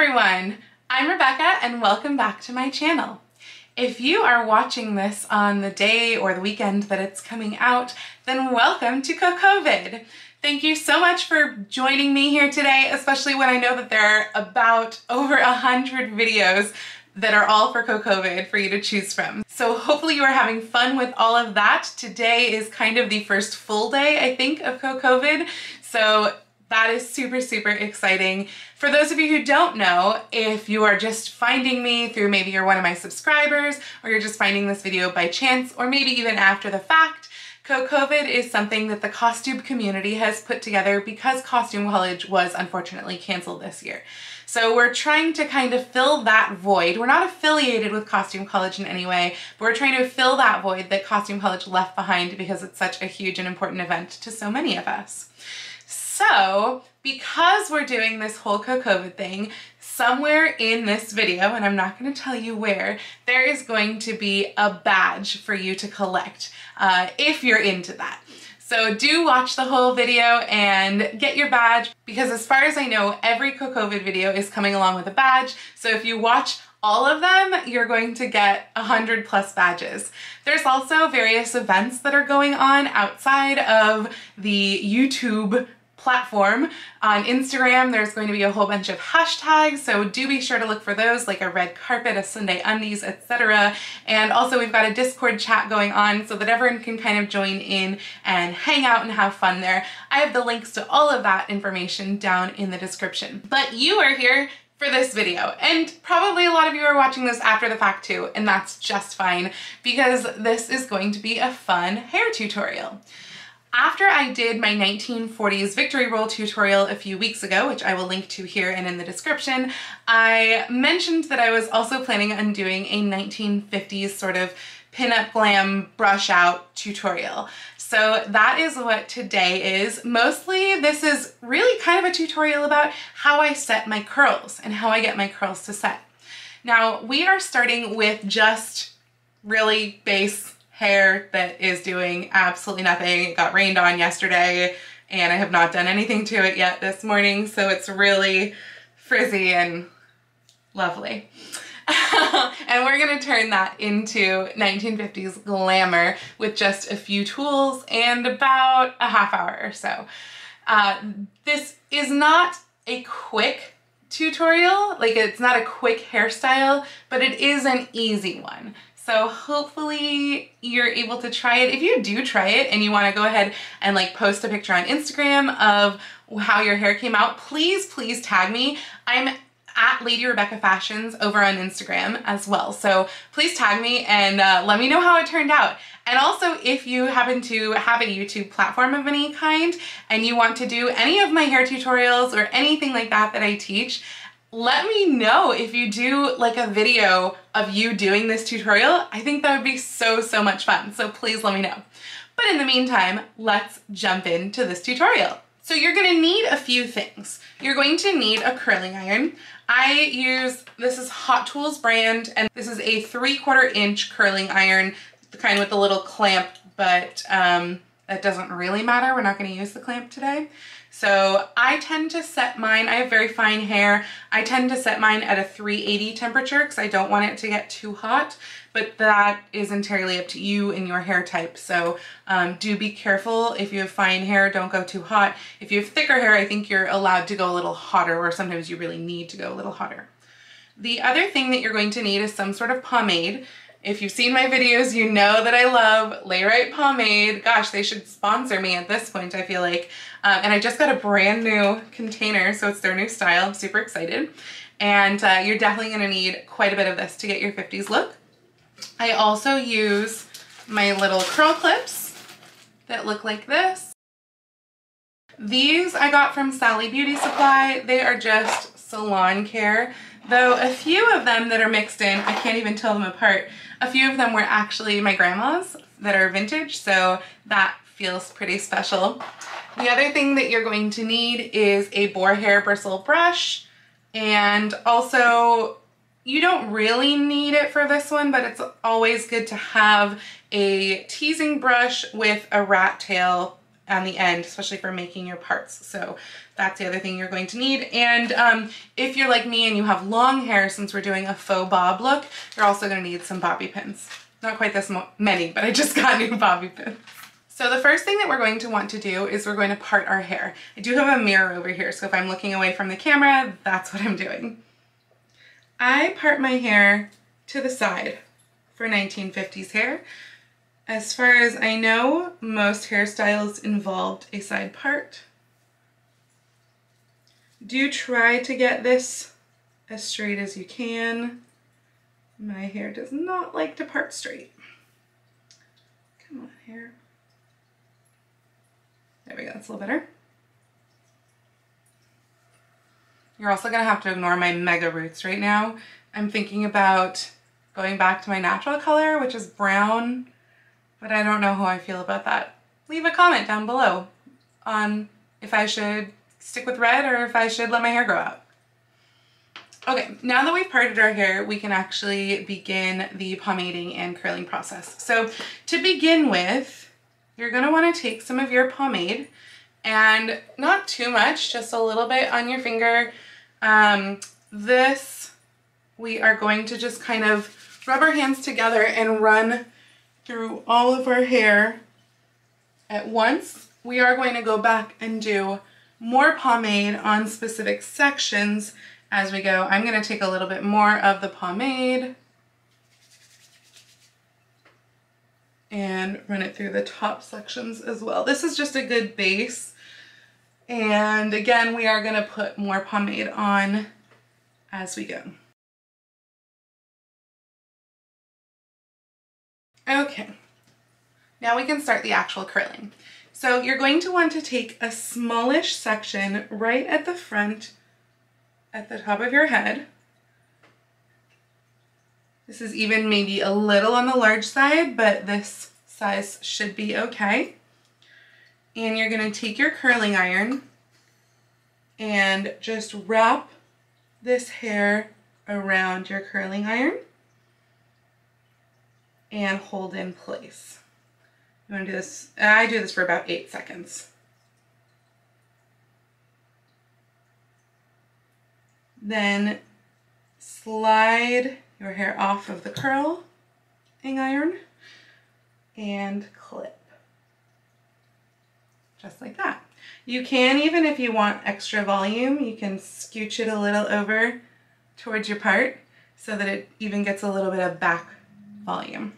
everyone! I'm Rebecca and welcome back to my channel. If you are watching this on the day or the weekend that it's coming out, then welcome to CoCovid. Thank you so much for joining me here today, especially when I know that there are about over a hundred videos that are all for CoCovid for you to choose from. So hopefully you are having fun with all of that. Today is kind of the first full day, I think, of CoCovid. So that is super, super exciting. For those of you who don't know, if you are just finding me through maybe you're one of my subscribers or you're just finding this video by chance or maybe even after the fact, CoCovid is something that the costume community has put together because Costume College was unfortunately canceled this year. So we're trying to kind of fill that void. We're not affiliated with Costume College in any way, but we're trying to fill that void that Costume College left behind because it's such a huge and important event to so many of us. So because we're doing this whole CoCovid thing, somewhere in this video, and I'm not going to tell you where, there is going to be a badge for you to collect uh, if you're into that. So do watch the whole video and get your badge because as far as I know, every CoCovid video is coming along with a badge. So if you watch all of them, you're going to get a hundred plus badges. There's also various events that are going on outside of the YouTube platform. On Instagram, there's going to be a whole bunch of hashtags, so do be sure to look for those, like a red carpet, a Sunday undies, etc. And also we've got a Discord chat going on so that everyone can kind of join in and hang out and have fun there. I have the links to all of that information down in the description. But you are here for this video. And probably a lot of you are watching this after the fact too, and that's just fine because this is going to be a fun hair tutorial. After I did my 1940s victory roll tutorial a few weeks ago, which I will link to here and in the description, I mentioned that I was also planning on doing a 1950s sort of pinup glam brush out tutorial. So that is what today is. Mostly this is really kind of a tutorial about how I set my curls and how I get my curls to set. Now we are starting with just really base hair that is doing absolutely nothing. It got rained on yesterday and I have not done anything to it yet this morning, so it's really frizzy and lovely. and we're gonna turn that into 1950s glamour with just a few tools and about a half hour or so. Uh, this is not a quick tutorial, like it's not a quick hairstyle, but it is an easy one. So hopefully you're able to try it. If you do try it and you wanna go ahead and like post a picture on Instagram of how your hair came out, please, please tag me. I'm at Lady Rebecca Fashions over on Instagram as well. So please tag me and uh, let me know how it turned out. And also if you happen to have a YouTube platform of any kind and you want to do any of my hair tutorials or anything like that that I teach, let me know if you do like a video of you doing this tutorial. I think that would be so, so much fun. So please let me know. But in the meantime, let's jump into this tutorial. So you're gonna need a few things. You're going to need a curling iron. I use, this is Hot Tools brand, and this is a three quarter inch curling iron, the kind with the little clamp, but um, that doesn't really matter. We're not gonna use the clamp today. So I tend to set mine, I have very fine hair, I tend to set mine at a 380 temperature because I don't want it to get too hot, but that is entirely up to you and your hair type. So um, do be careful if you have fine hair, don't go too hot. If you have thicker hair, I think you're allowed to go a little hotter or sometimes you really need to go a little hotter. The other thing that you're going to need is some sort of pomade. If you've seen my videos, you know that I love Layrite Pomade. Gosh, they should sponsor me at this point, I feel like. Um, and I just got a brand new container, so it's their new style. I'm super excited. And uh, you're definitely gonna need quite a bit of this to get your 50s look. I also use my little curl clips that look like this. These I got from Sally Beauty Supply. They are just salon care, though a few of them that are mixed in, I can't even tell them apart. A few of them were actually my grandma's that are vintage, so that feels pretty special. The other thing that you're going to need is a boar hair bristle brush, and also you don't really need it for this one, but it's always good to have a teasing brush with a rat tail on the end, especially for making your parts. So that's the other thing you're going to need. And um, if you're like me and you have long hair, since we're doing a faux bob look, you're also gonna need some bobby pins. Not quite this many, but I just got new bobby pins. So the first thing that we're going to want to do is we're going to part our hair. I do have a mirror over here, so if I'm looking away from the camera, that's what I'm doing. I part my hair to the side for 1950s hair. As far as I know, most hairstyles involved a side part. Do try to get this as straight as you can. My hair does not like to part straight. Come on, hair. There we go, that's a little better. You're also gonna have to ignore my mega roots right now. I'm thinking about going back to my natural color, which is brown, but I don't know how I feel about that. Leave a comment down below on if I should stick with red or if I should let my hair grow out. Okay, now that we've parted our hair, we can actually begin the pomading and curling process. So to begin with, you're gonna wanna take some of your pomade and not too much, just a little bit on your finger. Um, this, we are going to just kind of rub our hands together and run through all of our hair at once. We are going to go back and do more pomade on specific sections as we go. I'm going to take a little bit more of the pomade and run it through the top sections as well. This is just a good base. And again, we are going to put more pomade on as we go. Okay, now we can start the actual curling. So you're going to want to take a smallish section right at the front, at the top of your head. This is even maybe a little on the large side, but this size should be okay. And you're gonna take your curling iron and just wrap this hair around your curling iron and hold in place. I'm gonna do this, I do this for about eight seconds. Then slide your hair off of the curling iron and clip. Just like that. You can, even if you want extra volume, you can scooch it a little over towards your part so that it even gets a little bit of back volume.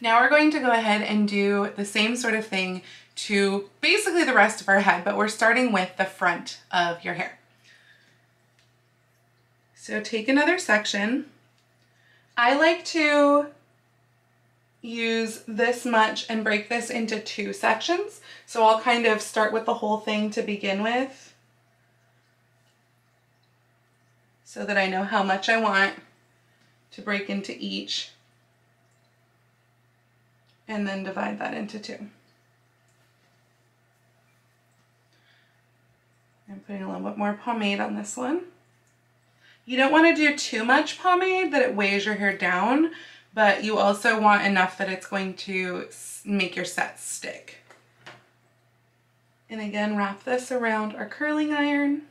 Now we're going to go ahead and do the same sort of thing to basically the rest of our head, but we're starting with the front of your hair. So take another section. I like to use this much and break this into two sections. So I'll kind of start with the whole thing to begin with so that I know how much I want to break into each and then divide that into two. I'm putting a little bit more pomade on this one. You don't want to do too much pomade that it weighs your hair down, but you also want enough that it's going to make your set stick. And again, wrap this around our curling iron.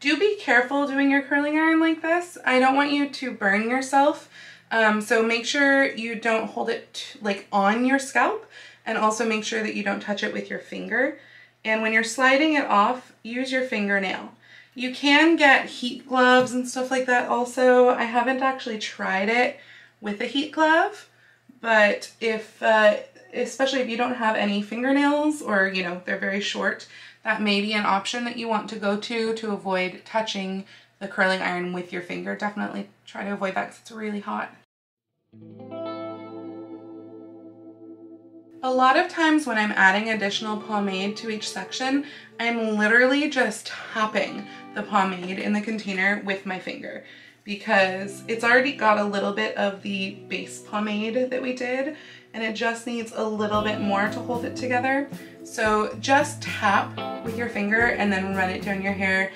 Do be careful doing your curling iron like this. I don't want you to burn yourself um, so make sure you don't hold it like on your scalp and also make sure that you don't touch it with your finger. And when you're sliding it off, use your fingernail. You can get heat gloves and stuff like that also. I haven't actually tried it with a heat glove, but if, uh, especially if you don't have any fingernails or, you know, they're very short, that may be an option that you want to go to to avoid touching the curling iron with your finger. Definitely try to avoid that because it's really hot. A lot of times when I'm adding additional pomade to each section, I'm literally just tapping the pomade in the container with my finger because it's already got a little bit of the base pomade that we did and it just needs a little bit more to hold it together. So just tap with your finger and then run it down your hair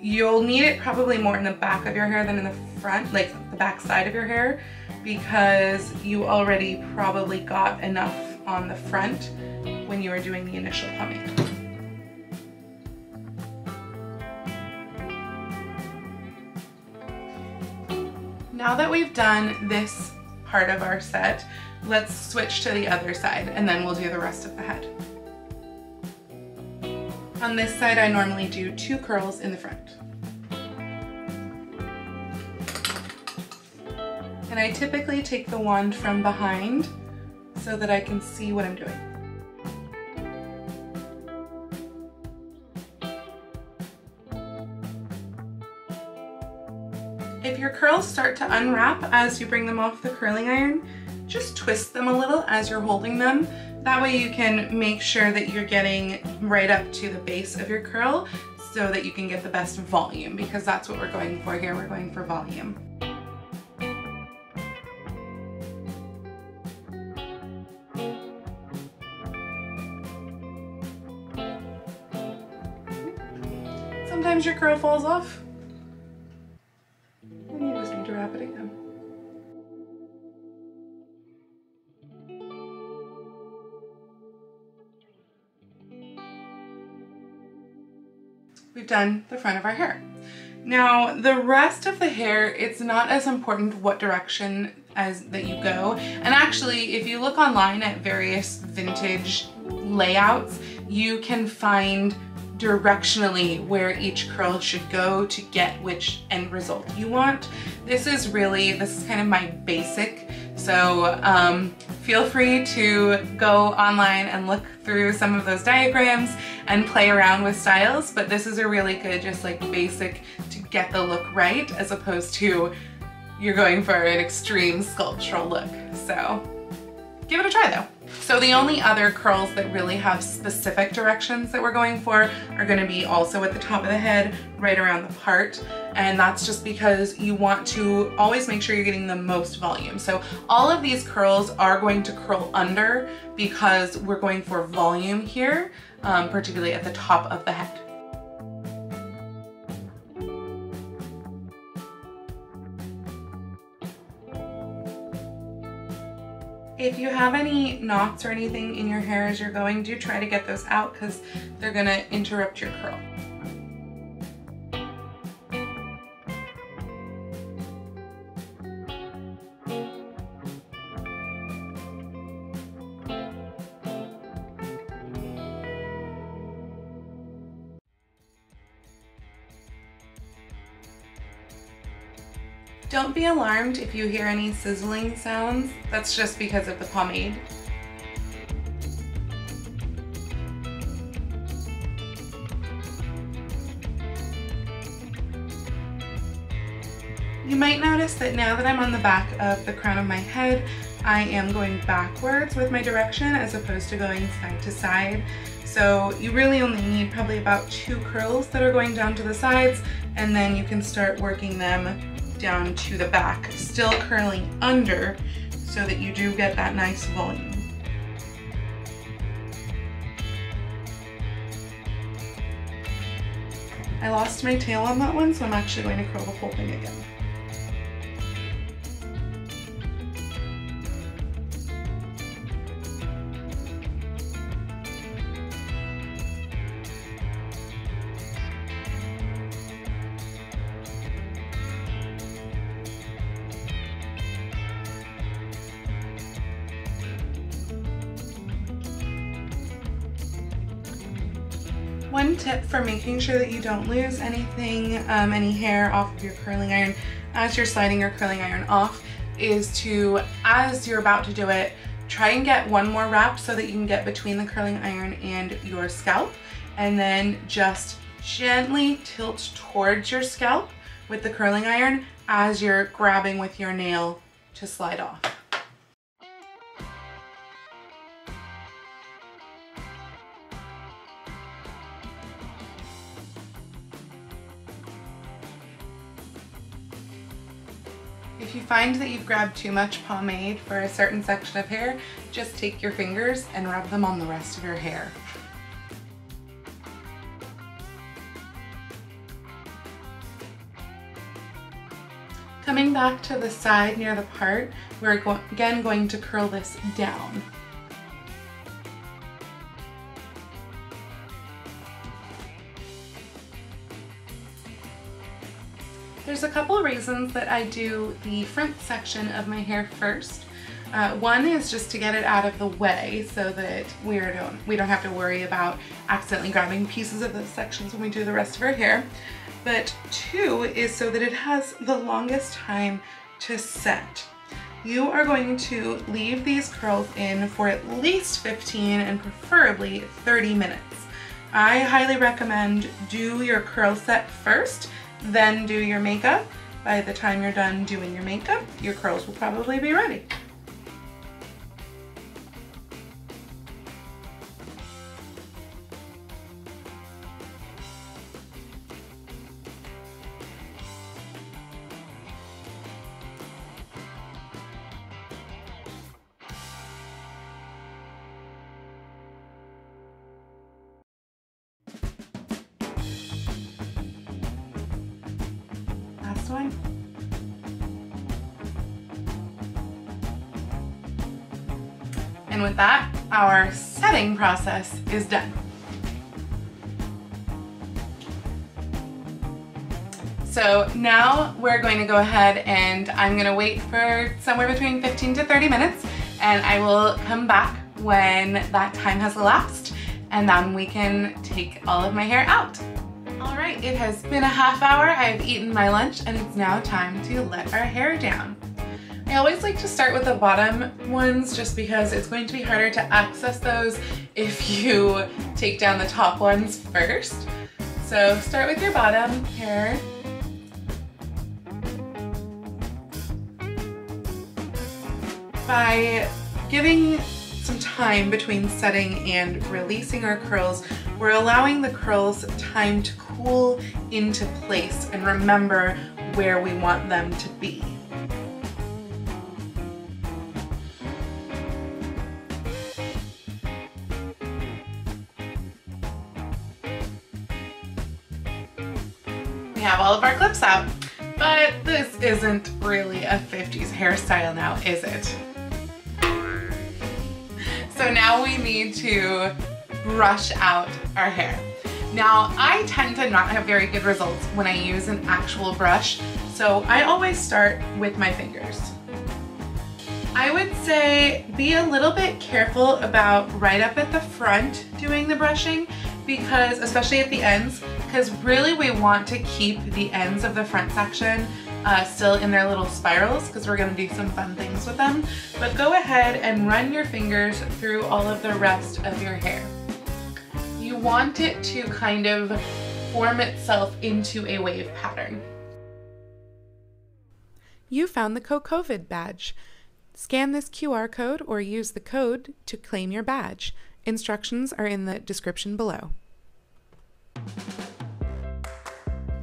You'll need it probably more in the back of your hair than in the front, like the back side of your hair, because you already probably got enough on the front when you were doing the initial pomade. Now that we've done this part of our set, let's switch to the other side and then we'll do the rest of the head. On this side, I normally do two curls in the front. And I typically take the wand from behind so that I can see what I'm doing. If your curls start to unwrap as you bring them off the curling iron, just twist them a little as you're holding them. That way you can make sure that you're getting right up to the base of your curl so that you can get the best volume because that's what we're going for here. We're going for volume. Your curl falls off and you just need to wrap it again. We've done the front of our hair. Now, the rest of the hair, it's not as important what direction as that you go. And actually, if you look online at various vintage layouts, you can find directionally where each curl should go to get which end result you want. This is really, this is kind of my basic. So um, feel free to go online and look through some of those diagrams and play around with styles, but this is a really good just like basic to get the look right as opposed to you're going for an extreme sculptural look. So give it a try though. So the only other curls that really have specific directions that we're going for are gonna be also at the top of the head, right around the part. And that's just because you want to always make sure you're getting the most volume. So all of these curls are going to curl under because we're going for volume here, um, particularly at the top of the head. If you have any knots or anything in your hair as you're going, do try to get those out because they're gonna interrupt your curl. Don't be alarmed if you hear any sizzling sounds. That's just because of the pomade. You might notice that now that I'm on the back of the crown of my head, I am going backwards with my direction as opposed to going side to side. So you really only need probably about two curls that are going down to the sides and then you can start working them down to the back, still curling under so that you do get that nice volume. I lost my tail on that one, so I'm actually going to curl the whole thing again. One tip for making sure that you don't lose anything, um, any hair off of your curling iron as you're sliding your curling iron off is to, as you're about to do it, try and get one more wrap so that you can get between the curling iron and your scalp and then just gently tilt towards your scalp with the curling iron as you're grabbing with your nail to slide off. Find that you've grabbed too much pomade for a certain section of hair, just take your fingers and rub them on the rest of your hair. Coming back to the side near the part, we're again going to curl this down. That I do the front section of my hair first. Uh, one is just to get it out of the way so that we don't, we don't have to worry about accidentally grabbing pieces of those sections when we do the rest of our hair. But two is so that it has the longest time to set. You are going to leave these curls in for at least 15 and preferably 30 minutes. I highly recommend do your curl set first then do your makeup. By the time you're done doing your makeup, your curls will probably be ready. One. And with that, our setting process is done. So now we're going to go ahead and I'm gonna wait for somewhere between 15 to 30 minutes and I will come back when that time has elapsed and then we can take all of my hair out. It has been a half hour. I've eaten my lunch and it's now time to let our hair down. I always like to start with the bottom ones just because it's going to be harder to access those if you take down the top ones first. So start with your bottom hair. By giving some time between setting and releasing our curls, we're allowing the curls time to into place and remember where we want them to be. We have all of our clips out, but this isn't really a 50s hairstyle now, is it? So now we need to brush out our hair. Now, I tend to not have very good results when I use an actual brush, so I always start with my fingers. I would say be a little bit careful about right up at the front doing the brushing because, especially at the ends, because really we want to keep the ends of the front section uh, still in their little spirals because we're going to do some fun things with them. But go ahead and run your fingers through all of the rest of your hair you want it to kind of form itself into a wave pattern. You found the CoCovid badge. Scan this QR code or use the code to claim your badge. Instructions are in the description below.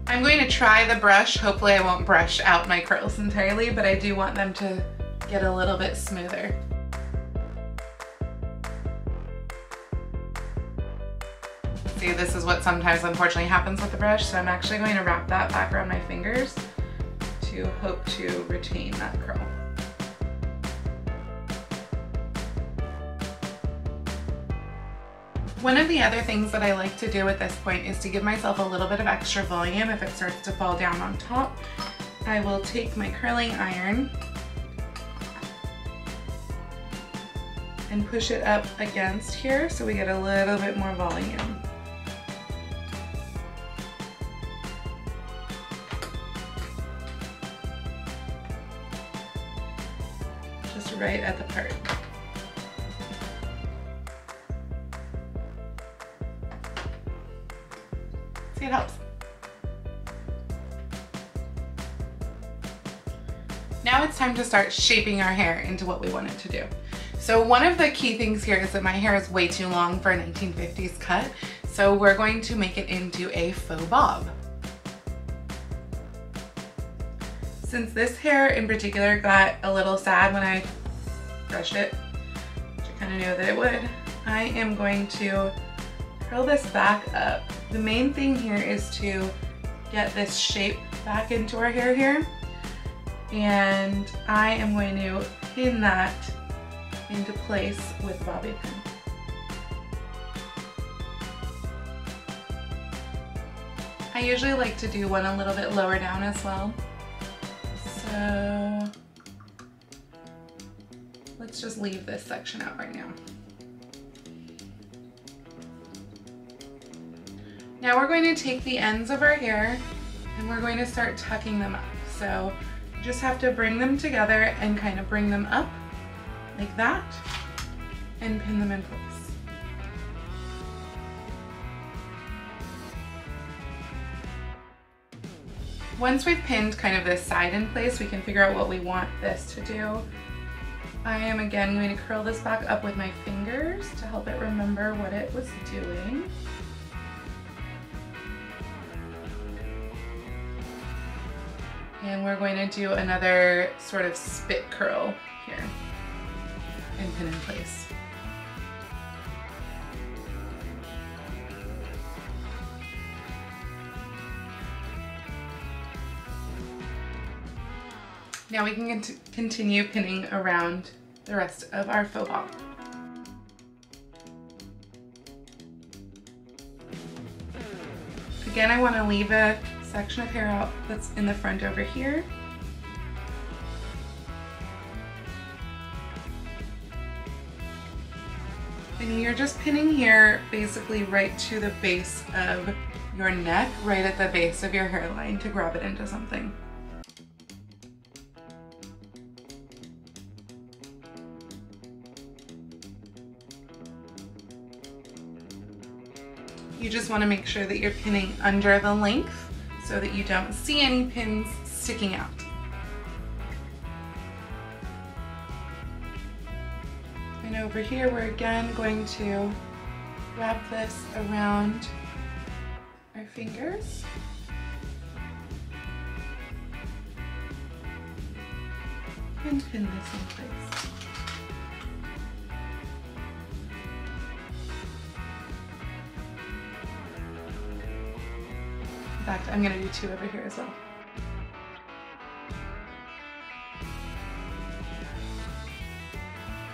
I'm going to try the brush. Hopefully I won't brush out my curls entirely, but I do want them to get a little bit smoother. See this is what sometimes unfortunately happens with the brush, so I'm actually going to wrap that back around my fingers to hope to retain that curl. One of the other things that I like to do at this point is to give myself a little bit of extra volume if it starts to fall down on top. I will take my curling iron and push it up against here so we get a little bit more volume. Right at the part. See, it helps. Now it's time to start shaping our hair into what we want it to do. So one of the key things here is that my hair is way too long for a 1950s cut. So we're going to make it into a faux bob. Since this hair in particular got a little sad when I brush it, which I kind of knew that it would, I am going to curl this back up. The main thing here is to get this shape back into our hair here. And I am going to pin that into place with bobby pin. I usually like to do one a little bit lower down as well. So let's just leave this section out right now. Now we're going to take the ends of our hair and we're going to start tucking them up. So you just have to bring them together and kind of bring them up like that and pin them in place. Once we've pinned kind of this side in place, we can figure out what we want this to do. I am again going to curl this back up with my fingers to help it remember what it was doing. And we're going to do another sort of spit curl here and pin in place. Now we can continue pinning around the rest of our faux bob. Again, I want to leave a section of hair out that's in the front over here. And you're just pinning here basically right to the base of your neck, right at the base of your hairline to grab it into something. You just want to make sure that you're pinning under the length so that you don't see any pins sticking out. And over here, we're again going to wrap this around our fingers. And pin this in place. I'm gonna do two over here as well.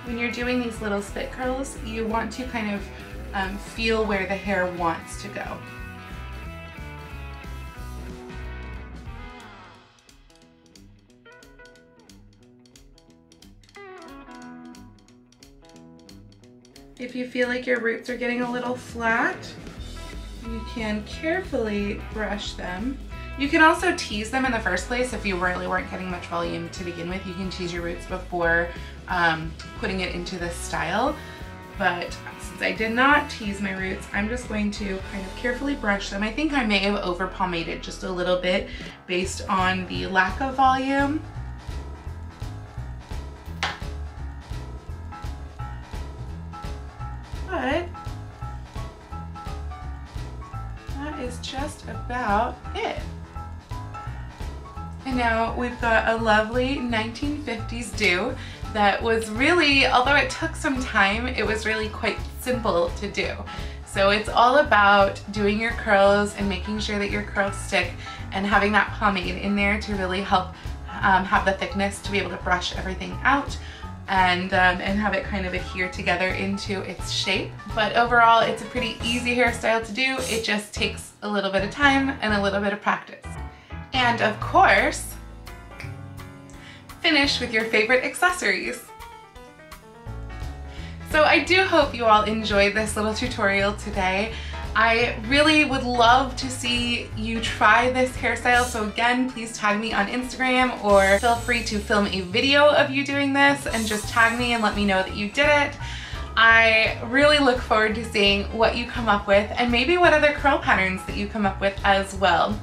When you're doing these little spit curls, you want to kind of um, feel where the hair wants to go. If you feel like your roots are getting a little flat, you can carefully brush them. You can also tease them in the first place if you really weren't getting much volume to begin with. You can tease your roots before um, putting it into this style. But since I did not tease my roots, I'm just going to kind of carefully brush them. I think I may have over pomaded just a little bit based on the lack of volume. But is just about it. And now we've got a lovely 1950s do that was really, although it took some time, it was really quite simple to do. So it's all about doing your curls and making sure that your curls stick and having that pomade in there to really help um, have the thickness to be able to brush everything out and, um, and have it kind of adhere together into its shape. But overall, it's a pretty easy hairstyle to do. It just takes a little bit of time and a little bit of practice. And of course, finish with your favorite accessories. So I do hope you all enjoyed this little tutorial today. I really would love to see you try this hairstyle. So again, please tag me on Instagram or feel free to film a video of you doing this and just tag me and let me know that you did it. I really look forward to seeing what you come up with and maybe what other curl patterns that you come up with as well.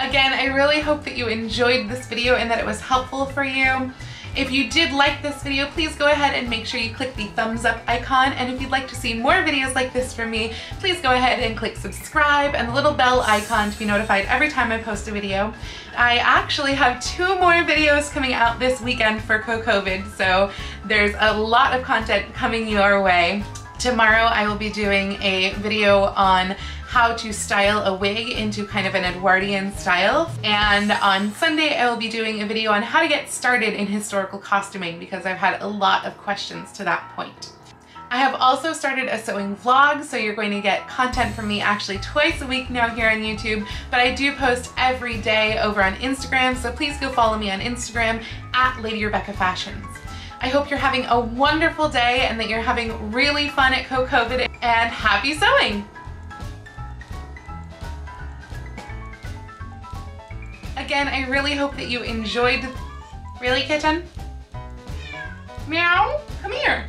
Again, I really hope that you enjoyed this video and that it was helpful for you. If you did like this video, please go ahead and make sure you click the thumbs up icon. And if you'd like to see more videos like this from me, please go ahead and click subscribe and the little bell icon to be notified every time I post a video. I actually have two more videos coming out this weekend for CoCovid, so there's a lot of content coming your way. Tomorrow I will be doing a video on how to style a wig into kind of an Edwardian style. And on Sunday, I will be doing a video on how to get started in historical costuming because I've had a lot of questions to that point. I have also started a sewing vlog, so you're going to get content from me actually twice a week now here on YouTube, but I do post every day over on Instagram, so please go follow me on Instagram at Lady Rebecca Fashions. I hope you're having a wonderful day and that you're having really fun at CoCovid and happy sewing! Again, I really hope that you enjoyed... The Really, kitten? Meow? Come here.